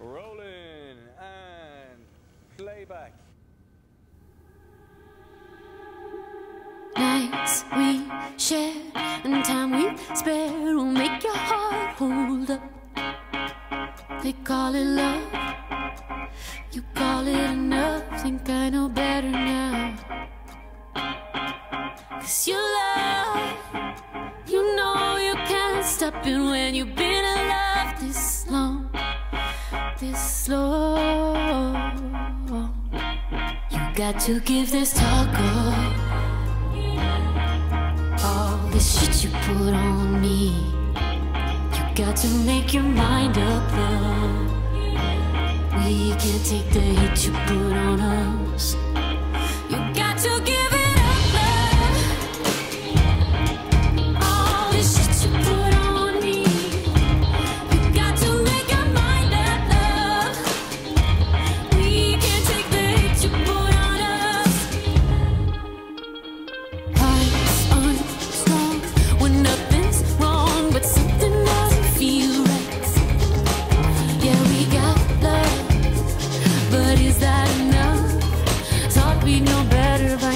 Rolling and playback. Nights we share and time we spare will make your heart hold up. They call it love, you call it enough. Think I know better now. Cause you love, you know you can't stop it when you've been this slow. You got to give this talk up. All this shit you put on me. You got to make your mind up, love. We can't take the hit you put on us. we know better.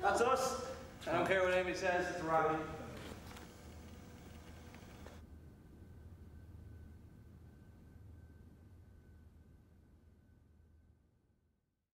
That's us. I don't care what anybody says, it's Robbie.